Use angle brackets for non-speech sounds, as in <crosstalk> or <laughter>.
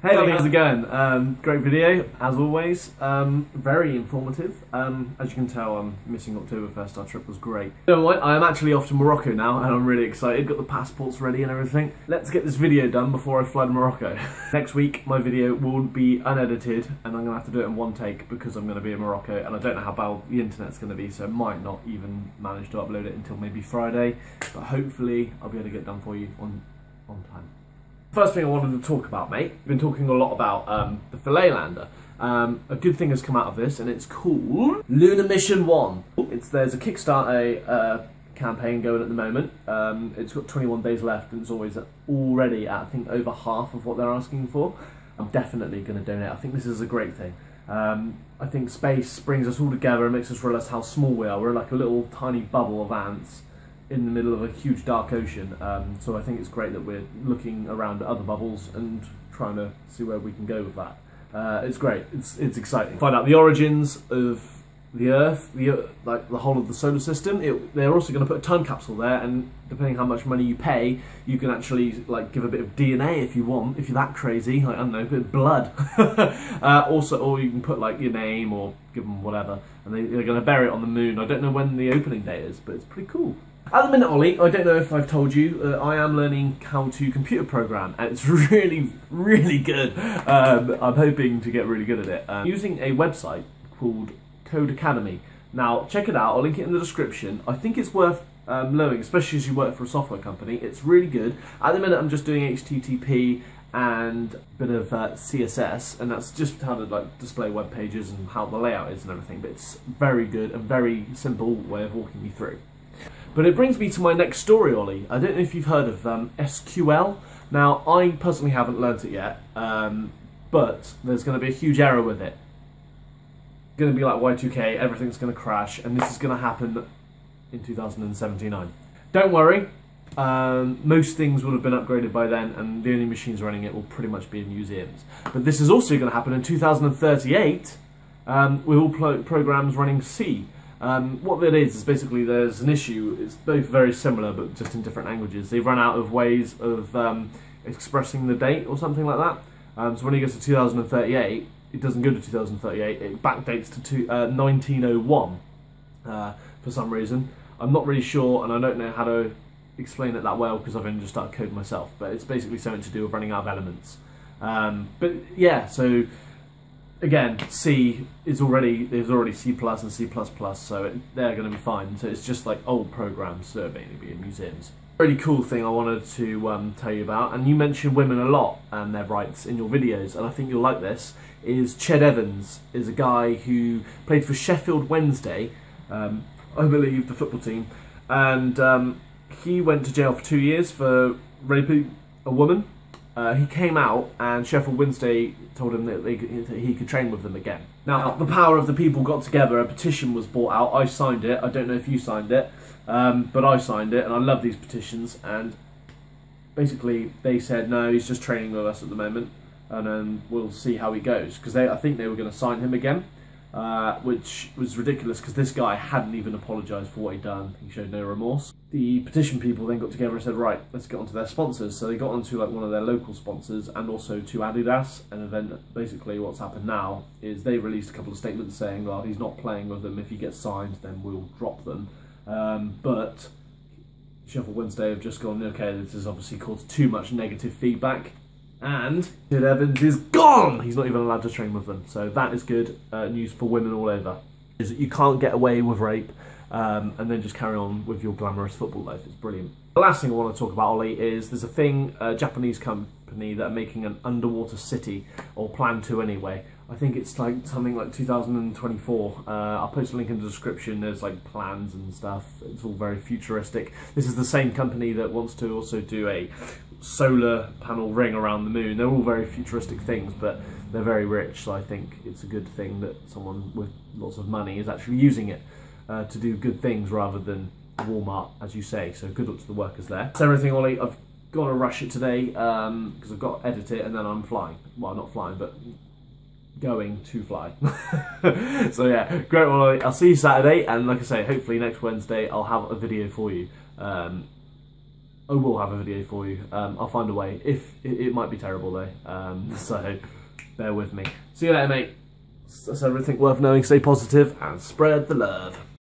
Hey, how's it going? Um, great video, as always. Um, very informative. Um, as you can tell, I'm missing Oktoberfest. Our trip was great. You know what? I am actually off to Morocco now, and I'm really excited. Got the passports ready and everything. Let's get this video done before I fly to Morocco. <laughs> Next week, my video will be unedited, and I'm going to have to do it in one take because I'm going to be in Morocco, and I don't know how bad the internet's going to be, so I might not even manage to upload it until maybe Friday. But hopefully, I'll be able to get it done for you on, on time. First thing I wanted to talk about, mate. We've been talking a lot about um, the Philae Lander. Um, a good thing has come out of this, and it's called Lunar Mission One. It's there's a Kickstarter uh, campaign going at the moment. Um, it's got 21 days left, and it's always already at I think over half of what they're asking for. I'm definitely going to donate. I think this is a great thing. Um, I think space brings us all together and makes us realise how small we are. We're like a little tiny bubble of ants in the middle of a huge dark ocean. Um, so I think it's great that we're looking around at other bubbles and trying to see where we can go with that. Uh, it's great. It's it's exciting. Find out the origins of the Earth, the like the whole of the solar system. It, they're also going to put a time capsule there, and depending how much money you pay, you can actually like give a bit of DNA if you want. If you're that crazy, like I don't know, a bit of blood. <laughs> uh, also, or you can put like your name or give them whatever, and they, they're going to bury it on the moon. I don't know when the opening date is, but it's pretty cool. At the minute, Ollie, I don't know if I've told you, uh, I am learning how to computer program, and it's <laughs> really, really good. Um, I'm hoping to get really good at it. Um, using a website called Codecademy. Now, check it out. I'll link it in the description. I think it's worth um, learning, especially as you work for a software company. It's really good. At the minute, I'm just doing HTTP and a bit of uh, CSS, and that's just how to like display web pages and how the layout is and everything. But it's very good, and very simple way of walking you through. But it brings me to my next story, Ollie. I don't know if you've heard of um, SQL. Now, I personally haven't learnt it yet, um, but there's going to be a huge error with it. Going to be like Y2K, everything's going to crash, and this is going to happen in 2079. Don't worry, um, most things will have been upgraded by then, and the only machines running it will pretty much be in museums. But this is also going to happen in 2038 um, with all pro programs running C. Um, what that is is basically there's an issue. It's both very similar, but just in different languages. They've run out of ways of um, expressing the date or something like that. Um, so when it gets to 2038, it doesn't go to 2038. It backdates to two, uh, 1901 uh, for some reason. I'm not really sure, and I don't know how to explain it that well because I've only just started code myself. But it's basically something to do with running out of elements. Um, but yeah, so again, C is already there's already C plus and C plus plus, so it, they're going to be fine. So it's just like old programs serving to be in museums. Really cool thing I wanted to um, tell you about, and you mentioned women a lot and their rights in your videos, and I think you'll like this. Is Ched Evans is a guy who played for Sheffield Wednesday, um, I believe the football team, and um, he went to jail for two years for raping a woman uh, he came out and Sheffield Wednesday told him that, they, that, he could train with them again. Now, the power of the people got together, a petition was brought out. I signed it. I don't know if you signed it, um, but I signed it, and I love these petitions. And basically, they said, no, he's just training with us at the moment, and then we'll see how he goes. Because I think they were going to sign him again. Uh, which was ridiculous because this guy hadn't even apologised for what he'd done. He showed no remorse. The petition people then got together and said, right, let's get onto their sponsors. So they got onto like one of their local sponsors and also to Adidas. And then basically what's happened now is they released a couple of statements saying, well, he's not playing with them. If he gets signed, then we'll drop them. Um, but Sheffield Wednesday have just gone, okay, this has obviously caused too much negative feedback and Ched Evans is gone. He's not even allowed to train with them. So that is good uh, news for women all over. Is that you can't get away with rape um, and then just carry on with your glamorous football life. It's brilliant. The last thing I want to talk about, Ollie, is there's a thing, a Japanese company that are making an underwater city, or plan to anyway. I think it's like something like 2024. Uh, I'll post a link in the description. There's like plans and stuff. It's all very futuristic. This is the same company that wants to also do a solar panel ring around the moon. They're all very futuristic things, but they're very rich. So I think it's a good thing that someone with lots of money is actually using it uh, to do good things rather than Walmart, as you say. So good luck to the workers there. That's everything, Ollie. I've got to rush it today because um, I've got to edit it and then I'm flying. Well, not flying, but going to fly. <laughs> so yeah, great one, I'll see you Saturday, and like I say, hopefully next Wednesday I'll have a video for you. Um, I will have a video for you. Um, I'll find a way. If it, it might be terrible though, um, <laughs> so bear with me. See you later, mate. That's everything worth knowing. Stay positive and spread the love.